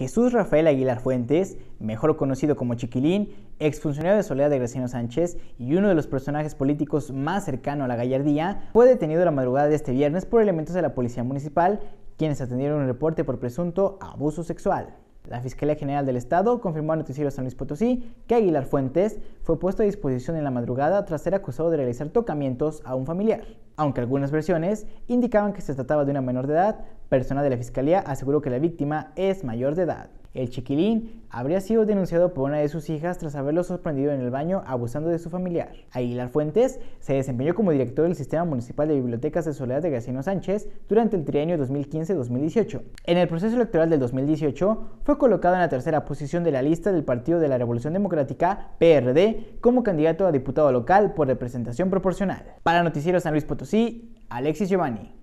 Jesús Rafael Aguilar Fuentes, mejor conocido como Chiquilín, exfuncionario de Soledad de Graciano Sánchez y uno de los personajes políticos más cercano a la gallardía, fue detenido la madrugada de este viernes por elementos de la Policía Municipal, quienes atendieron un reporte por presunto abuso sexual. La Fiscalía General del Estado confirmó a Noticiero San Luis Potosí que Aguilar Fuentes fue puesto a disposición en la madrugada tras ser acusado de realizar tocamientos a un familiar. Aunque algunas versiones indicaban que se trataba de una menor de edad, personal de la Fiscalía aseguró que la víctima es mayor de edad. El chiquilín habría sido denunciado por una de sus hijas tras haberlo sorprendido en el baño abusando de su familiar. Aguilar Fuentes se desempeñó como director del Sistema Municipal de Bibliotecas de Soledad de Graciano Sánchez durante el trienio 2015-2018. En el proceso electoral del 2018 fue colocado en la tercera posición de la lista del Partido de la Revolución Democrática, PRD, como candidato a diputado local por representación proporcional. Para Noticiero San Luis Potosí, Alexis Giovanni.